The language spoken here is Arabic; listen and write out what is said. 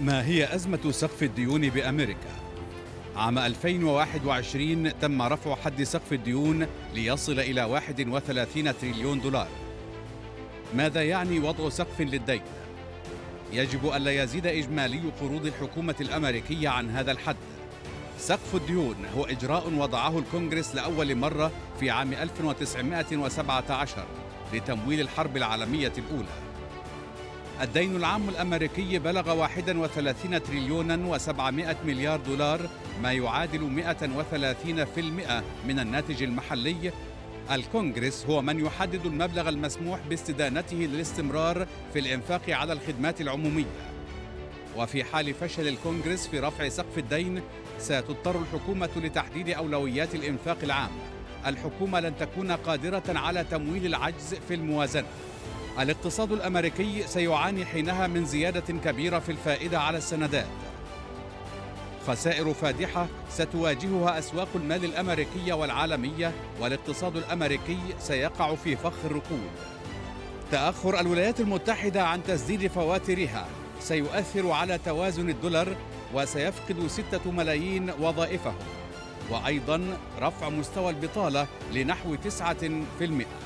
ما هي أزمة سقف الديون بأمريكا؟ عام 2021 تم رفع حد سقف الديون ليصل إلى 31 تريليون دولار. ماذا يعني وضع سقف للدين؟ يجب ألا يزيد إجمالي قروض الحكومة الأمريكية عن هذا الحد. سقف الديون هو إجراء وضعه الكونغرس لأول مرة في عام 1917 لتمويل الحرب العالمية الأولى. الدين العام الأمريكي بلغ 31 تريليونا و700 مليار دولار ما يعادل 130% من الناتج المحلي. الكونغرس هو من يحدد المبلغ المسموح باستدانته للاستمرار في الإنفاق على الخدمات العمومية. وفي حال فشل الكونغرس في رفع سقف الدين ستضطر الحكومة لتحديد أولويات الإنفاق العام. الحكومة لن تكون قادرة على تمويل العجز في الموازنة. الاقتصاد الأمريكي سيعاني حينها من زيادة كبيرة في الفائدة على السندات. خسائر فادحة ستواجهها أسواق المال الأمريكية والعالمية والاقتصاد الأمريكي سيقع في فخ الركود. تأخر الولايات المتحدة عن تسديد فواترها سيؤثر على توازن الدولار وسيفقد ستة ملايين وظائفهم. وأيضا رفع مستوى البطالة لنحو تسعة في المئة.